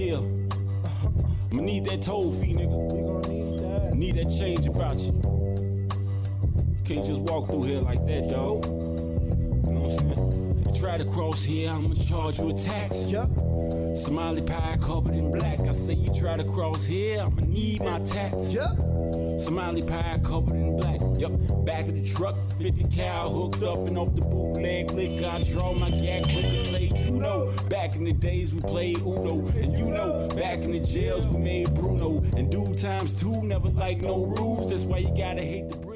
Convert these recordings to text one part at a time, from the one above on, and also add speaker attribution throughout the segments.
Speaker 1: Yeah. I'ma need that toll fee, nigga.
Speaker 2: We gon' need that.
Speaker 1: Need that change about you. Can't just walk through here like that, dog. You know what I'm saying? You try to cross here, I'ma charge you a tax.
Speaker 2: Yup.
Speaker 1: Somali pie covered in black. I say you try to cross here, I'ma need my tax.
Speaker 2: Yup.
Speaker 1: Somali pie covered in black. Yup, back of the truck, 50 cal hooked up and off the bootleg liquor. I draw my gag and say, you know, back in the days we played Uno. And you know, back in the jails we made Bruno. And do times two, never like no rules. That's why you gotta hate the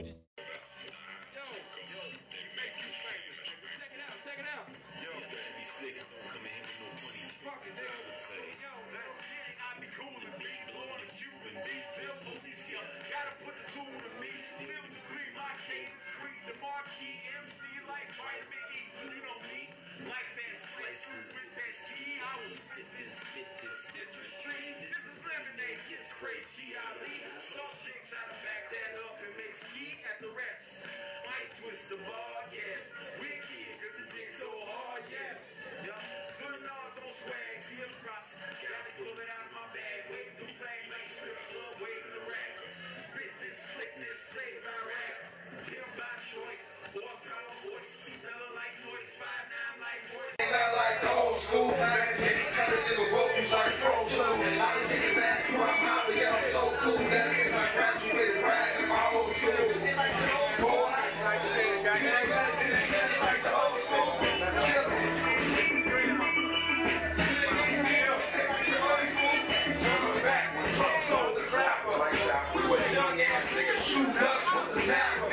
Speaker 3: The bar, yes. Wicked, cause the dick so hard, yes. Yeah. Sunars on swag, give props. Gotta pull it out of my bag. Wave the flag like strip club, wave the rack. This, slick this, save my rack. Him by choice, horsepower voice. Fella like noise, five nine like voice.
Speaker 4: Not like old school, man. Shooting ducks with the zapper.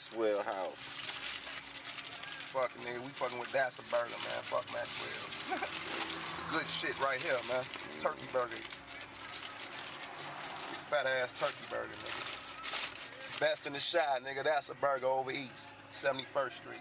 Speaker 5: Maxwell house. Fucking nigga, we fucking with That's a Burger, man. Fuck Maxwell's. Good shit right here, man. Turkey burger. Fat ass turkey burger, nigga. Best in the shot, nigga. That's a burger over east. 71st Street.